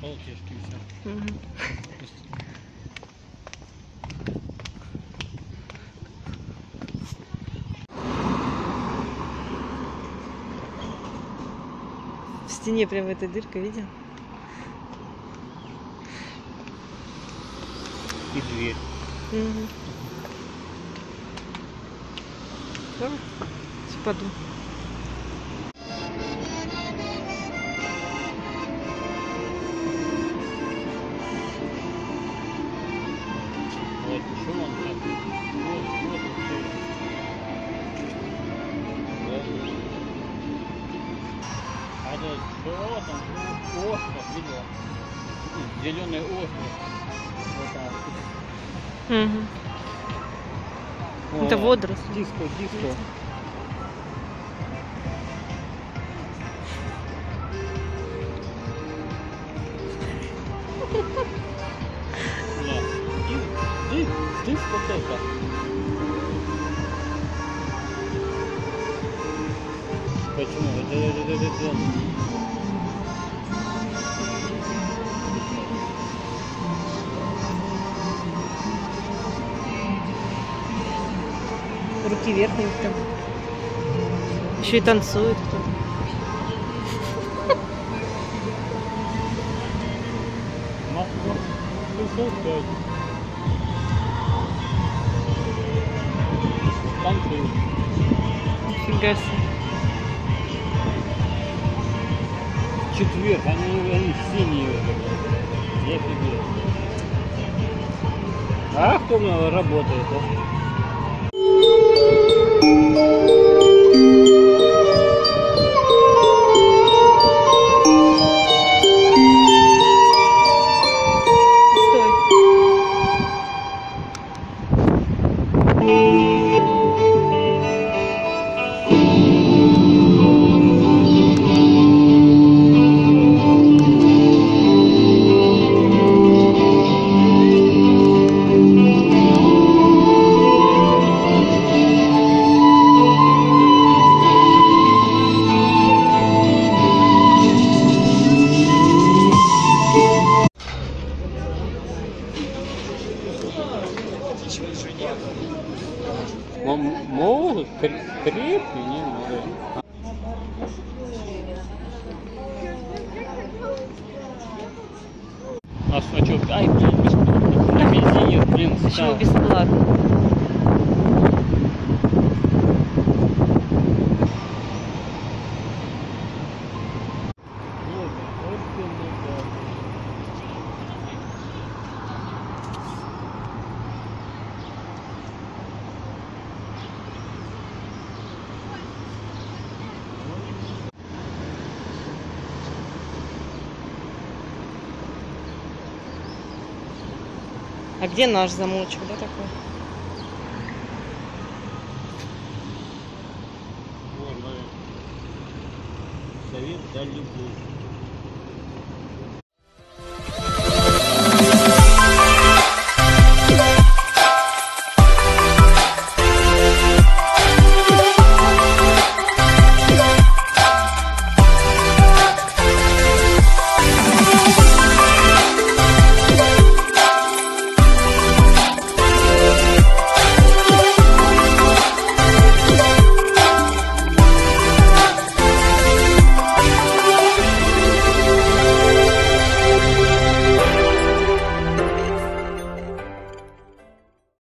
полтишки все. Мгм. В стене прям эта дырка, видел? И дверь. Угу. Давай, спаду. Что там? Ну, остров, видела? Зеленый остров. Вот так. Мгм. О, Это водоросли. Диско, диско. Дискотека. Почему? Руки вверх них там. Еще и танцует кто-то. Нифига себе. Четверг, они, они синие уже. Я офигел. А кто работает, а? Música М- Могут, кре- крепкие, не могут. А что, что, ай, блин, бесплатно. На бензине, блин, Почему стал. бесплатно? Вот, вот ты мудак. А где наш замочек, да, такой? Совет дальний.